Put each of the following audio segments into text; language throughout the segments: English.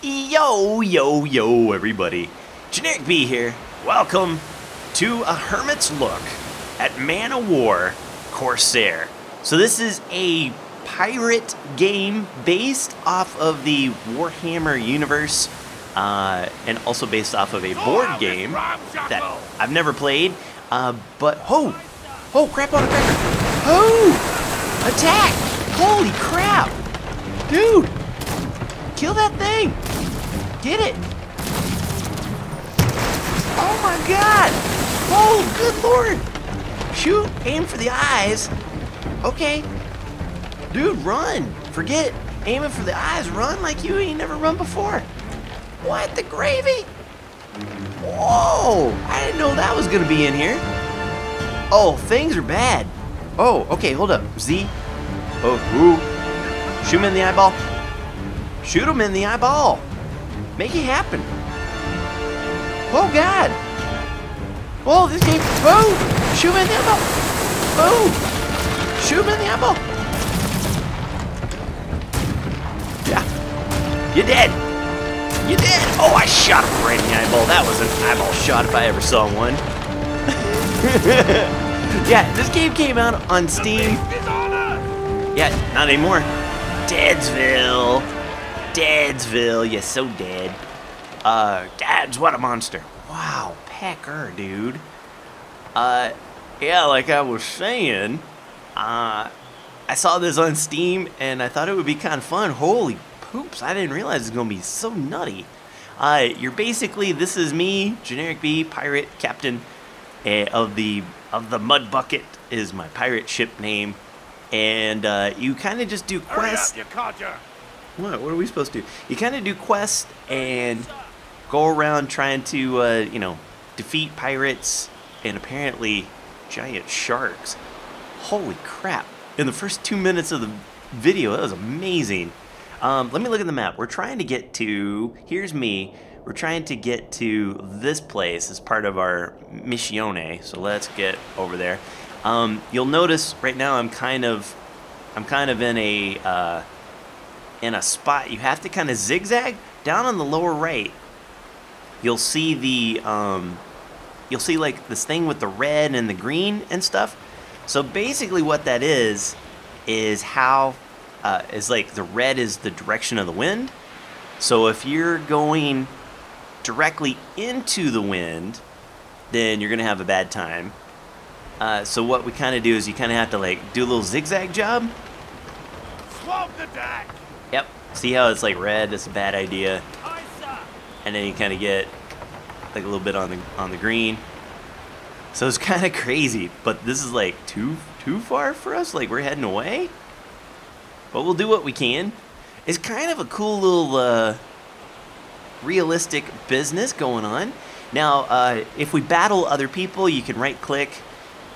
Yo, yo, yo, everybody. Generikb here. Welcome to a Hermit's Look at Man O' War Corsair. So, this is a pirate game based off of the Warhammer universe uh, and also based off of a board game that I've never played. Uh, but, oh, oh, crap on a cracker. Oh, attack. Holy crap. Dude, kill that thing. Get it. Oh my god. Oh, good lord. Shoot, aim for the eyes. Okay. Dude, run. Forget aiming for the eyes. Run like you ain't never run before. What, the gravy? Whoa, I didn't know that was gonna be in here. Oh, things are bad. Oh, okay, hold up. Z. Oh, ooh. Shoot him in the eyeball. Shoot him in the eyeball. Make it happen. Oh, God. Oh, this game. Oh, shoot him in the eyeball. Oh, shoot him in the eyeball. Yeah. You're dead. You did! Oh, I shot him right in the eyeball. That was an eyeball shot if I ever saw one. yeah, this game came out on Steam. Yeah, not anymore. Deadsville. Deadsville. You're so dead. Uh, Dads, what a monster. Wow, Pecker, dude. Uh, yeah, like I was saying, uh, I saw this on Steam and I thought it would be kind of fun. Holy poops, I didn't realize it's going to be so nutty. Uh, you're basically, this is me, Generikb, pirate captain uh, of the of the Mud Bucket is my pirate ship name. And uh, you kind of just do quests. Up, you codger! What? What are we supposed to do? You kind of do quests and go around trying to, uh, you know, defeat pirates and apparently giant sharks. Holy crap. In the first two minutes of the video, that was amazing. Um, let me look at the map. We're trying to get to, here's me. We're trying to get to this place as part of our missione. So let's get over there. Um, you'll notice right now I'm kind of, I'm kind of in a, uh, in a spot. You have to kind of zigzag down on the lower right. You'll see the, um, you'll see like this thing with the red and the green and stuff. So basically what that is, is how uh, is like the red is the direction of the wind. So if you're going directly into the wind, then you're gonna have a bad time. Uh, so what we kind of do is you kind of have to like do a little zigzag job. Swamp the deck! See how it's like red? It's a bad idea. And then you kind of get like a little bit on the on the green. So it's kind of crazy, but this is like too too far for us. Like we're heading away. But we'll do what we can. It's kind of a cool little uh, realistic business going on. Now, uh, if we battle other people, you can right click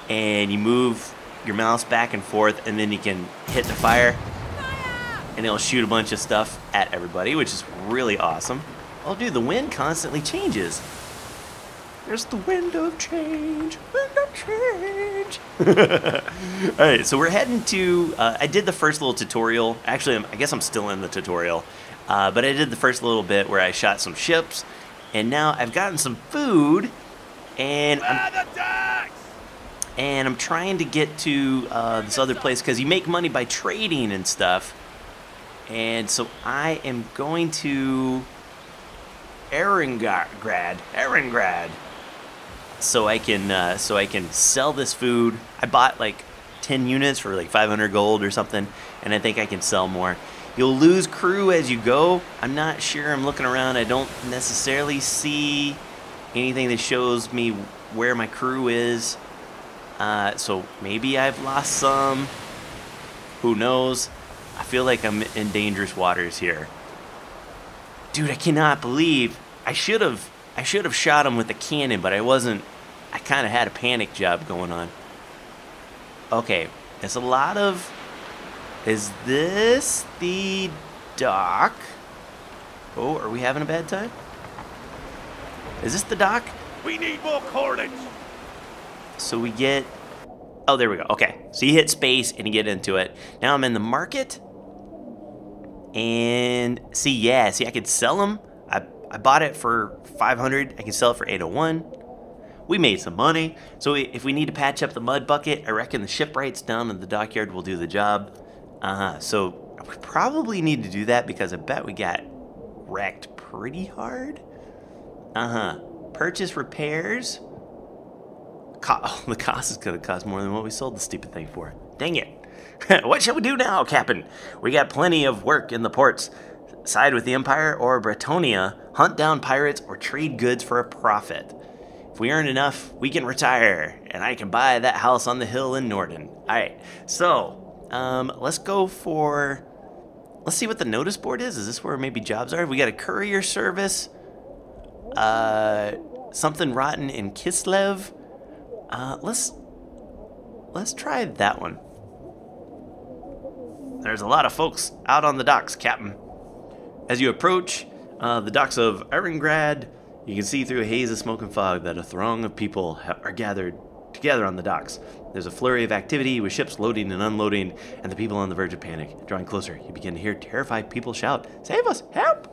and you move your mouse back and forth, and then you can hit the fire, and it'll shoot a bunch of stuff at everybody, which is really awesome. Oh, dude, the wind constantly changes. There's the wind of change, wind of change. All right, so we're heading to. Uh, I did the first little tutorial. Actually, I'm, I guess I'm still in the tutorial, uh, but I did the first little bit where I shot some ships, and now I've gotten some food, and I'm Clear the decks! and I'm trying to get to uh, this other place because you make money by trading and stuff. And so I am going to Erengrad, Erengrad, so I can uh, so I can sell this food. I bought like 10 units for like 500 gold or something, and I think I can sell more. You'll lose crew as you go. I'm not sure. I'm looking around. I don't necessarily see anything that shows me where my crew is. Uh, so maybe I've lost some. Who knows? I feel like I'm in dangerous waters here. Dude, I cannot believe I should have I should have shot him with a cannon, but I wasn't. I kind of had a panic job going on. Okay, there's a lot of. Is this the dock? Oh, are we having a bad time? Is this the dock? We need more cordage! So we get. Oh, there we go. Okay. So you hit space and you get into it. Now I'm in the market. And see, yeah, see, I could sell them. I, I bought it for 500. I can sell it for 801. We made some money. So if we need to patch up the mud bucket, I reckon the shipwrights down in the dockyard will do the job. Uh-huh. So we probably need to do that because I bet we got wrecked pretty hard. Uh-huh. Purchase repairs. Co- oh, the cost is going to cost more than what we sold the stupid thing for. Dang it. what shall we do now, Captain? We got plenty of work in the ports. Side with the Empire or Bretonnia, hunt down pirates, or trade goods for a profit. If we earn enough, we can retire, and I can buy that house on the hill in Norden. Alright, so, um, let's go for. Let's see what the notice board is. Is this where maybe jobs are? We got a courier service, uh, something rotten in Kislev. Uh, let's let's try that one. There's a lot of folks out on the docks, Captain. As you approach uh, the docks of Erengrad, you can see through a haze of smoke and fog that a throng of people are gathered together on the docks. There's a flurry of activity with ships loading and unloading, and the people on the verge of panic. Drawing closer, you begin to hear terrified people shout, Save us! Help!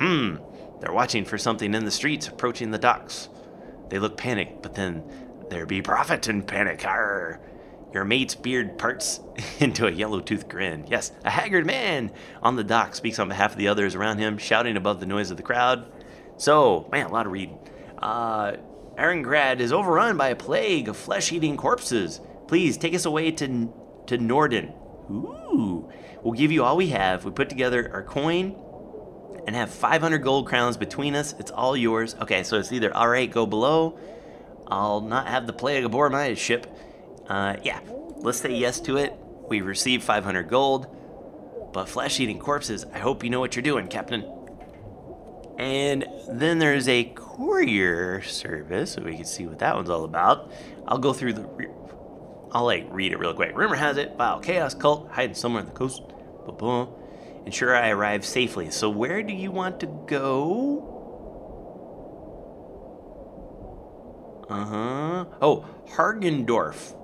Hmm, they're watching for something in the streets approaching the docks. They look panicked, but then there be profit in panic. Arr! Your mate's beard parts into a yellow toothed grin. Yes, a haggard man on the dock speaks on behalf of the others around him, shouting above the noise of the crowd. So, man, a lot of read. Uh, Erengrad is overrun by a plague of flesh eating corpses. Please take us away to, to Norden. Ooh. We'll give you all we have. We put together our coin and have 500 gold crowns between us. It's all yours. Okay, so it's either alright, go below. I'll not have the plague aboard my ship. Uh, yeah, let's say yes to it. We receive 500 gold. But flesh eating corpses, I hope you know what you're doing, Captain. And then there's a courier service, so we can see what that one's all about. I'll go through the. I'll like read it real quick. Rumor has it, wow, chaos cult hiding somewhere on the coast. Ba-boom. Ensure I arrive safely. So where do you want to go? Uh huh. Oh, Hargendorf.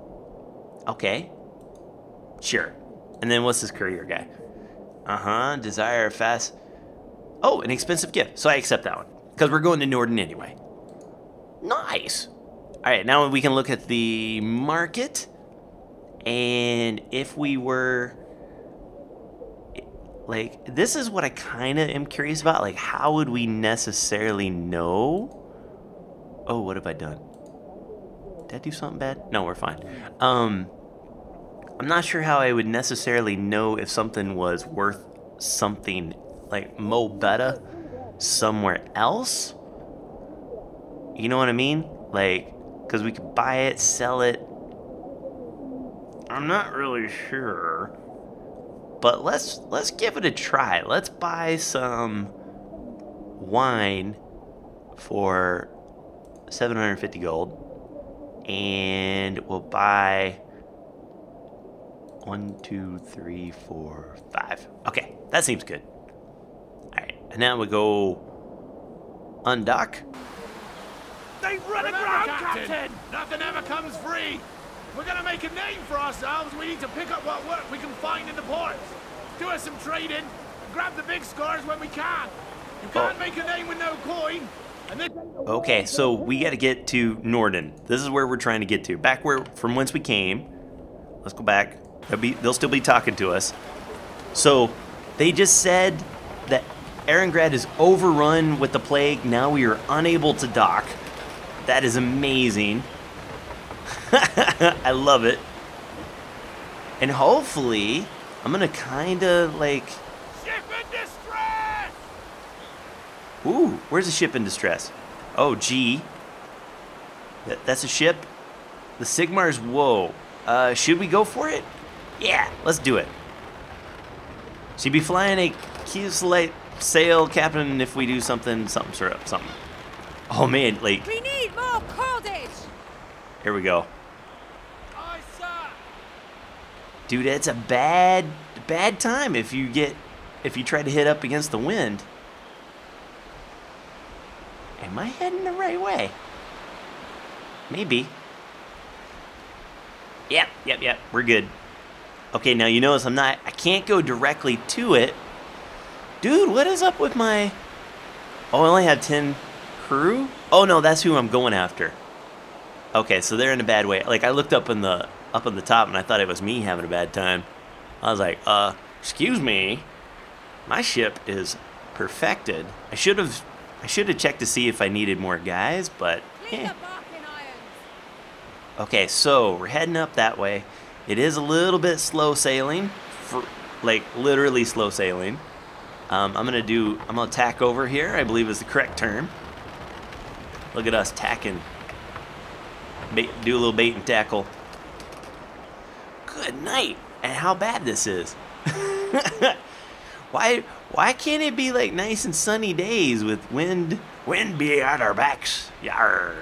Okay. Sure. And then what's this courier guy? Uh huh. Desire fast. Oh, an expensive gift. So I accept that one. Because we're going to Norden anyway. Nice. All right, now we can look at the market. And if we were. Like, this is what I kind of am curious about. Like, how would we necessarily know? Oh, what have I done? Did I do something bad? No, we're fine. Um, I'm not sure how I would necessarily know if something was worth something like mo beta somewhere else. You know what I mean? Like, because we could buy it, sell it. I'm not really sure. But let's let's give it a try. Let's buy some wine for 750 gold. And we'll buy one, two, three, four, five. Okay, that seems good. Alright, and now we go undock. They run Remember, aground, Captain, Captain! Nothing ever comes free. We're gonna make a name for ourselves. We need to pick up what work we can find in the ports. Do us some trading. Grab the big scores when we can. You can't Oh. make a name with no coin. Okay, so we got to get to Norden. This is where we're trying to get to. Back where from whence we came. Let's go back. They'll, be, they'll still be talking to us. So they just said that Erengrad is overrun with the plague. Now we are unable to dock. That is amazing. I love it. And hopefully, I'm gonna kind of like. Ship in distress! Ooh, where's the ship in distress? Oh, gee. That, that's a ship? The Sigmar's, whoa. Uh, should we go for it? Yeah, let's do it. She'd be flying a Kislev sail, Captain, if we do something, something, sort of, something. Oh man, like, We need more cordage! here we go. Aye, sir. Dude, it's a bad, bad time if you get, if you try to hit up against the wind. Am I heading the right way? Maybe. Yep, yep, yep. We're good. Okay, now you notice I'm not, I can't go directly to it Dude, what is up with my... Oh, I only have 10 crew? Oh, no, that's who I'm going after. Okay, so they're in a bad way. Like, I looked up in the up on the top, and I thought it was me having a bad time. I was like, uh, excuse me. My ship is perfected. I should have... I should have checked to see if I needed more guys, but... Eh. the barking irons. Okay, so we're heading up that way. It is a little bit slow sailing, for, like literally slow sailing. Um, I'm gonna do. I'm gonna tack over here. I believe is the correct term. Look at us tacking. Bait, do a little bait and tackle. Good night. And how bad this is. why? Why can't it be like nice and sunny days with wind? Wind be at our backs. Yar.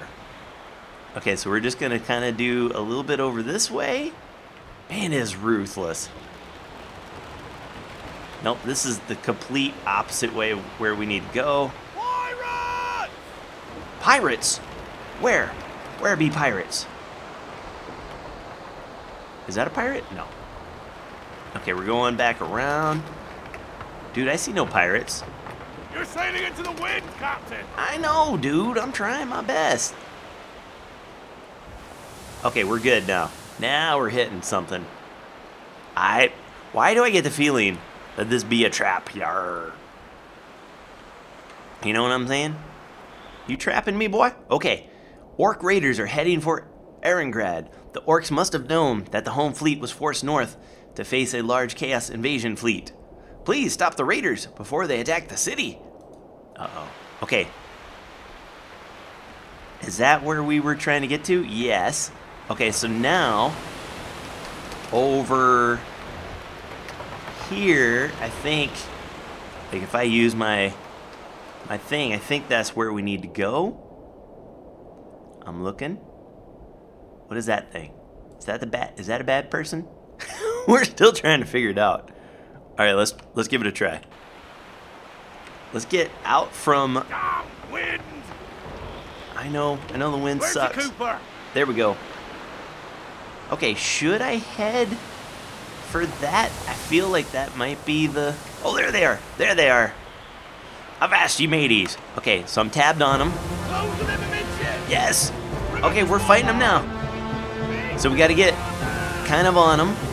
Okay, so we're just gonna kind of do a little bit over this way. Man, is ruthless. Nope, this is the complete opposite way where we need to go. Pirates! Pirates? Where? Where be pirates? Is that a pirate? No. Okay, we're going back around. Dude, I see no pirates. You're sailing into the wind, Captain! I know, dude. I'm trying my best. Okay, we're good now. Now we're hitting something. I. Why do I get the feeling that this be a trap? Yar. You know what I'm saying? You trapping me, boy? Okay. Orc raiders are heading for Erengrad. The orcs must have known that the home fleet was forced north to face a large chaos invasion fleet. Please stop the raiders before they attack the city. Uh oh. Okay. Is that where we were trying to get to? Yes. Okay, so now over here, I think like if I use my my thing, I think that's where we need to go. I'm looking. What is that thing? Is that the bad is that a bad person? We're still trying to figure it out. All right, let's let's give it a try. Let's get out from Ah, wind! I know, I know the wind Where's sucks. the Cooper? There we go. Okay, should I head for that? I feel like that might be the. Oh, there they are. There they are. Avast, ye mateys. Okay, so I'm tabbed on them. Close them in the midship! Yes. Okay, we're fighting them now. So we got to get kind of on them.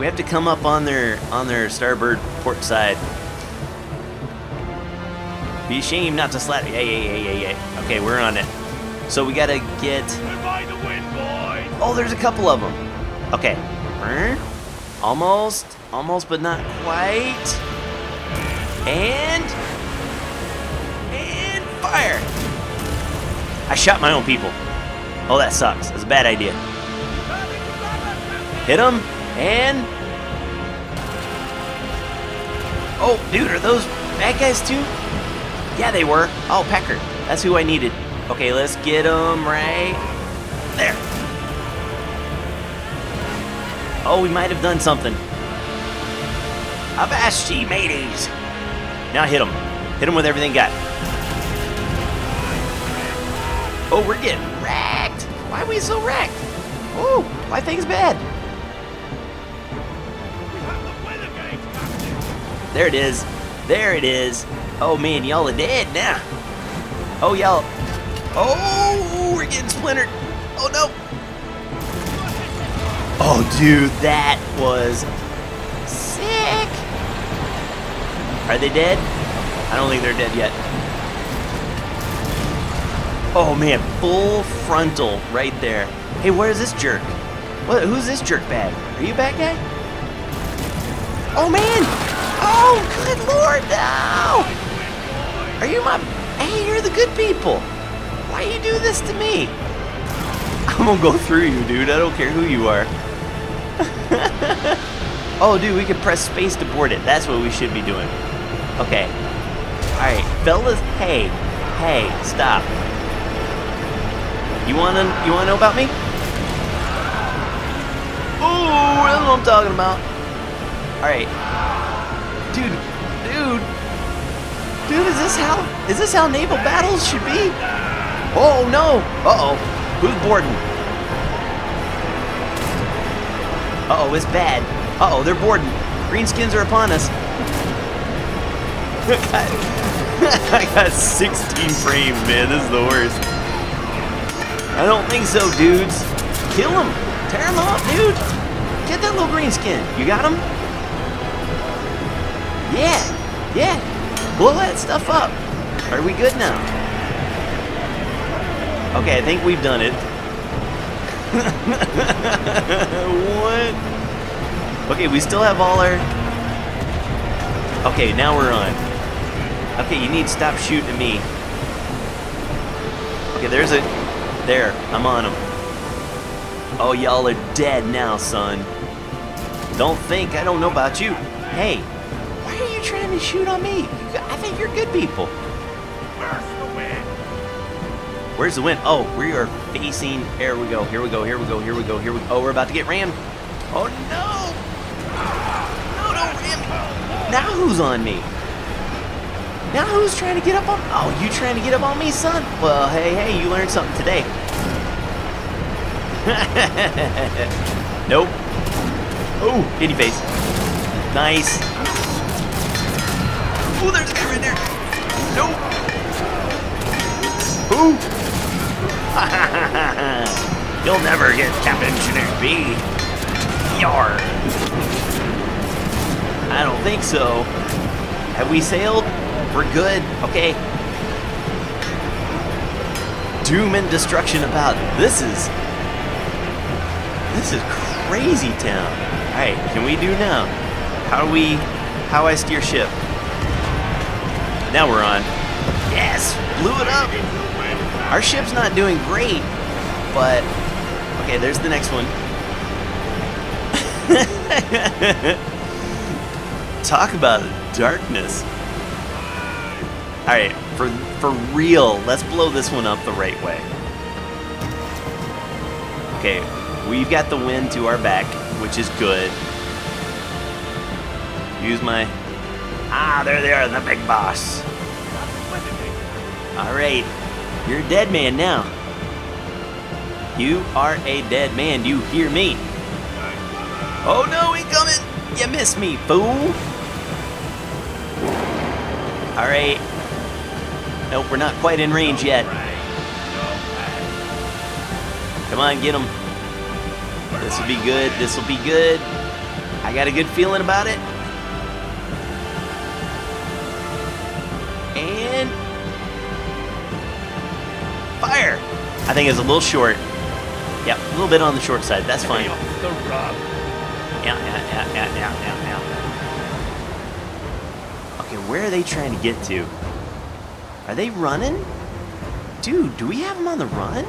We have to come up on their on their starboard port side. Be ashamed not to slap. Yeah, yeah, yeah, yeah, yeah. Okay, we're on it. So we gotta get. We're the wind, boys! Oh, there's a couple of them. Okay. Almost, almost, but not quite. And and fire. I shot my own people. Oh, that sucks. That's a bad idea. Hit him and. Oh, dude, are those bad guys too? Yeah, they were. Oh, Pecker. That's who I needed. Okay, let's get him right there. Oh, we might have done something. Ye mateys! Now hit him. Hit him with everything got. Oh, we're getting wrecked. Why are we so wrecked? Oh, why things bad? There it is. There it is. Oh man, y'all are dead now. Oh y'all. Oh, we're getting splintered. Oh no. Oh dude, that was sick. Are they dead? I don't think they're dead yet. Oh man, full frontal right there. Hey, where's this jerk? What? Who's this jerk bag? Are you a bad guy? Oh man! Oh, good lord, no! Are you my. Hey, you're the good people! Why you do this to me? I'm gonna go through you, dude. I don't care who you are. oh, dude, we can press space to board it. That's what we should be doing. Okay. Alright, fellas, hey. Hey, stop. You wanna you wanna know about me? Ooh, that's what I'm talking about. Alright. Dude, dude. Dude, is this how is this how naval battles should be? Oh no! Uh-oh. Who's boarding? Uh-oh, it's bad. Uh-oh, they're boarding. Greenskins are upon us. I got 16 frames, man. This is the worst. I don't think so, dudes. Kill him. Tear him off, dude. Get that little green skin. You got him? Yeah. Yeah. Blow that stuff up. Are we good now? Okay, I think we've done it. what? Okay, we still have all our... Okay, now we're on. Okay, you need to stop shooting me. Okay, there's a... There, I'm on him. Oh, y'all are dead now, son. Don't think I don't know about you. Hey, you trying to shoot on me? I think you're good people. Where's the wind? Where's the wind? Oh, we are facing. Here we go. Here we go. Here we go. Here we go. Here we go. Oh, we're about to get rammed. Oh no! No, don't ram me. Now who's on me? Now who's trying to get up on? Oh, you trying to get up on me, son? Well, hey, hey, you learned something today. nope. Oh, kitty face. Nice. Oh, there's a guy right there. Nope. Ooh. You'll never get Captain Engineer B. Yar. I don't think so. Have we sailed? We're good. Okay. Doom and destruction about. This is. This is crazy town. Alright, can we do now? How do we. How I steer ship? Now we're on. Yes! Blew it up! Our ship's not doing great, but okay, there's the next one. Talk about darkness. All right, for for real, let's blow this one up the right way. Okay, we've got the wind to our back, which is good. Use my ah, there they are, the big boss. All right, you're a dead man now. You are a dead man. You hear me? Oh no, incoming! You missed me, fool. All right. Nope, we're not quite in range yet. Come on, get him. This will be good. This will be good. I got a good feeling about it. I think it's a little short. Yeah, a little bit on the short side. That's fine. The rub. Yeah, yeah, yeah, yeah, yeah, yeah, yeah. Okay, where are they trying to get to? Are they running? Dude, do we have them on the run?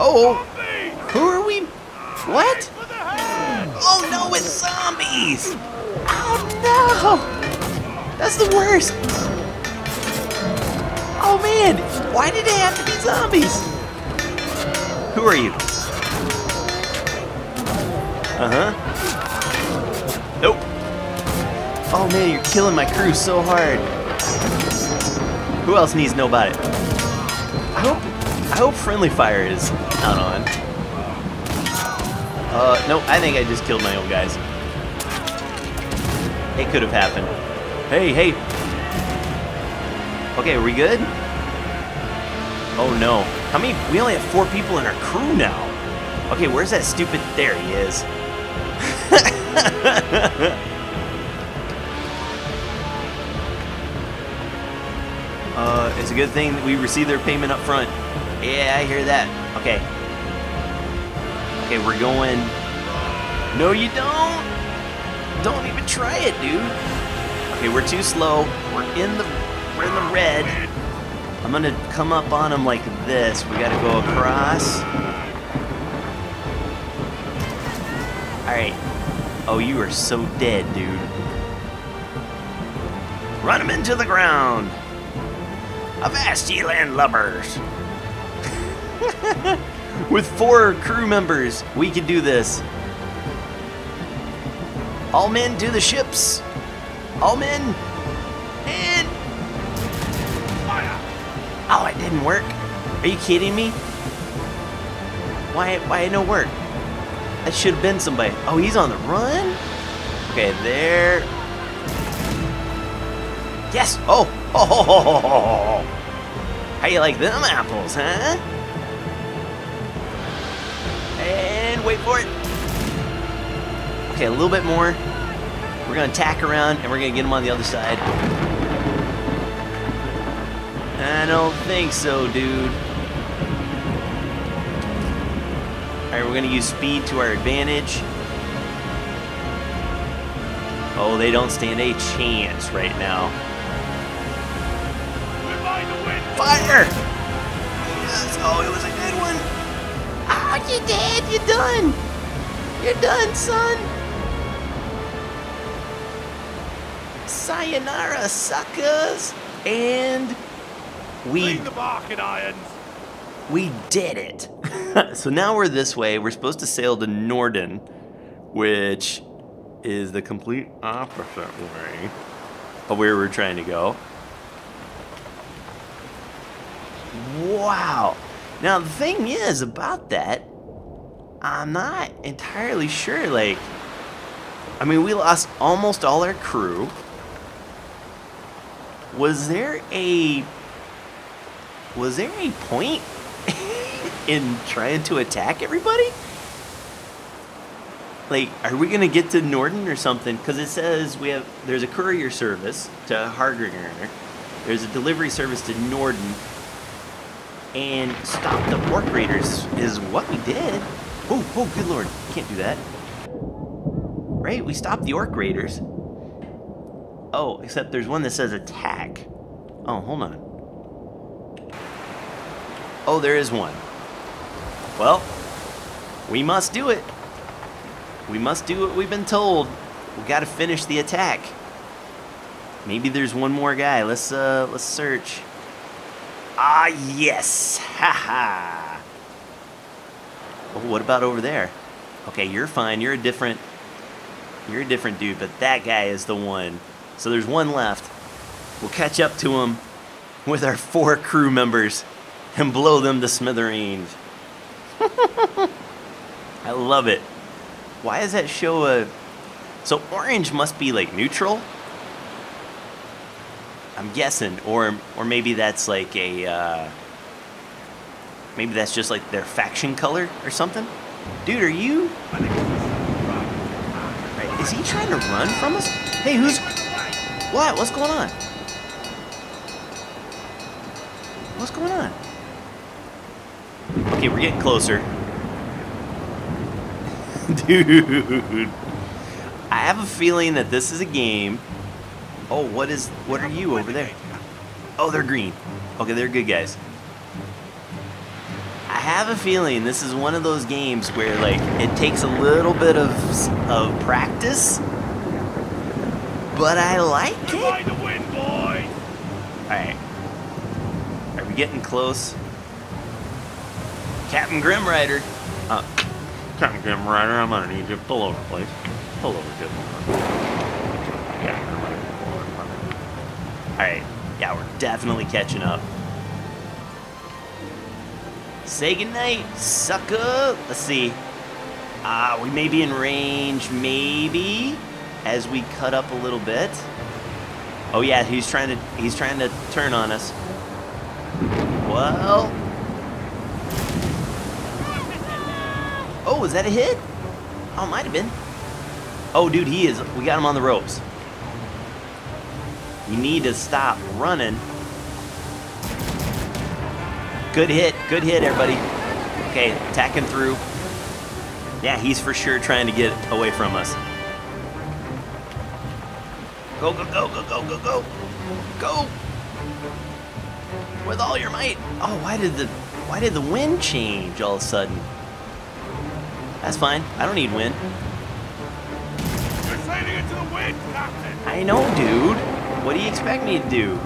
Oh, who are we? What? Oh no, it's zombies! Oh no! That's the worst! Oh man, why did they have to be zombies? Who are you? Uh huh. Nope. Oh man, you're killing my crew so hard. Who else needs to know about it? I hope, I hope friendly fire is out on. Uh, no, I think I just killed my own guys. It could have happened. Hey, hey. Okay, are we good? Oh no. How many? We only have four people in our crew now. Okay, where's that stupid? There he is. uh, it's a good thing that we received their payment up front. Yeah, I hear that. Okay. Okay, we're going. No, you don't. Don't even try it, dude. Okay, we're too slow. We're in the we're in the red. I'm gonna come up on them like this. We gotta go across. Alright. Oh, you are so dead, dude. Run him into the ground. Avast ye landlubbers. With four crew members, we can do this. All men to the ships. All men. Didn't work. Are you kidding me? Why, why no work? That should have been somebody. Oh, he's on the run? Okay, there. Yes. Oh. Oh, ho, ho, ho, ho. How you like them apples, huh? And wait for it. Okay, a little bit more. We're gonna tack around and we're gonna get him on the other side. I don't think so, dude. Alright, we're gonna use speed to our advantage. Oh, they don't stand a chance right now. Fire! Yes, oh, it was a good one. Ah, you dead, you're done. You're done, son. Sayonara, suckers. And we the market irons. we did it. so now we're this way. We're supposed to sail to Norden, which is the complete opposite way of where we're trying to go. Wow. Now the thing is about that, I'm not entirely sure. Like, I mean, we lost almost all our crew. Was there a was there any point in trying to attack everybody? Like, are we gonna get to Norden or something? Because it says we have there's a courier service to Hargringer, there's a delivery service to Norden, and stop the pork raiders is what we did. Oh, oh, good lord, can't do that. Right, we stopped the orc raiders. Oh, except there's one that says attack. Oh, hold on. Oh, there is one. Well, we must do it. We must do what we've been told. We got to finish the attack. Maybe there's one more guy. Let's uh let's search. Ah, yes. Haha. Oh, what about over there? Okay, you're fine. You're a different you're a different dude, but that guy is the one. So there's one left. We'll catch up to him with our four crew members and blow them to smithereens. I love it. Why does that show a... So orange must be like neutral? I'm guessing. Or, or maybe that's like a... Uh, maybe that's just like their faction color or something? Dude, are you... Right, Is he trying to run from us? Hey, who's... What? What's going on? What's going on? Okay, we're getting closer. Dude. I have a feeling that this is a game. Oh, what is what are you over there? Oh, they're green. Okay, they're good guys. I have a feeling this is one of those games where like it takes a little bit of of practice, but I like We're it. by the wind, boys. Alright. Are we getting close? Captain Grim Rider. Uh, Captain Grim Rider, I'm gonna need you to pull over, please. Pull over, good lord. Captain Grim Rider, pull over. Alright. Yeah, we're definitely catching up. Say goodnight, sucker. Let's see. Ah, we may be in range, maybe, as we cut up a little bit. Oh yeah, he's trying to he's trying to turn on us. Well. Is that a hit? Oh, might have been. Oh, dude, he is. We got him on the ropes. You need to stop running. Good hit. Good hit, everybody. Okay, attacking through. Yeah, he's for sure trying to get away from us. Go, go, go, go, go, go, go. Go. With all your might. Oh, why did the why did the wind change all of a sudden? That's fine. I don't need wind. You're sailing into the wind, Captain. I know, dude. What do you expect me to do?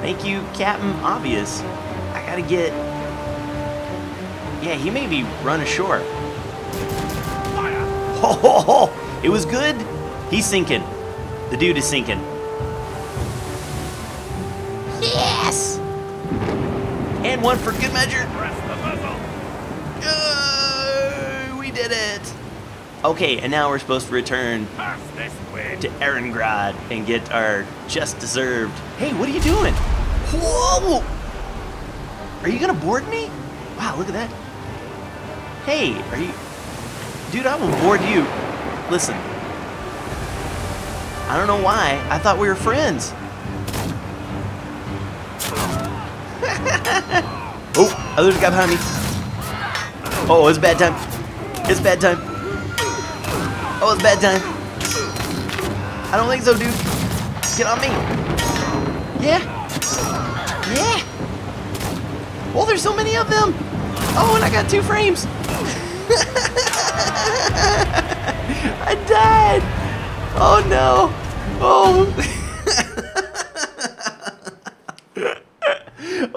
Thank you, Captain Obvious. I gotta get. Yeah, he made me run ashore. Fire. Ho, ho, ho. It was good. He's sinking. The dude is sinking. Yes! And one for good measure. Okay, and now we're supposed to return Pass this way. to Erengrad and get our just deserved. Hey, what are you doing? Whoa! Are you gonna board me? Wow, look at that. Hey, are you. Dude, I will board you. Listen. I don't know why. I thought we were friends. oh, oh, there's a guy behind me. Oh, it's bad time. It's bad time. Oh, it's bad time. I don't think so, dude. Get on me. Yeah. Yeah. Oh, there's so many of them. Oh, and I got two frames. I died. Oh no. Oh.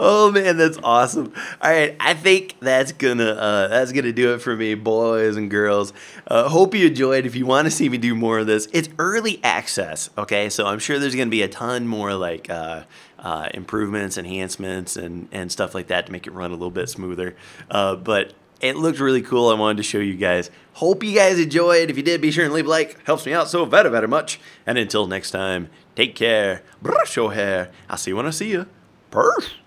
Oh man, that's awesome. All right, I think that's gonna uh, that's gonna do it for me, boys and girls. Uh, hope you enjoyed. If you want to see me do more of this, it's early access. Okay, so I'm sure there's gonna be a ton more like uh, uh, improvements, enhancements, and and stuff like that to make it run a little bit smoother. Uh, but it looked really cool. I wanted to show you guys. Hope you guys enjoyed. If you did, be sure and leave a like. Helps me out so very, very much. And until next time, take care. Brush your hair. I'll see you when I see you. Peace.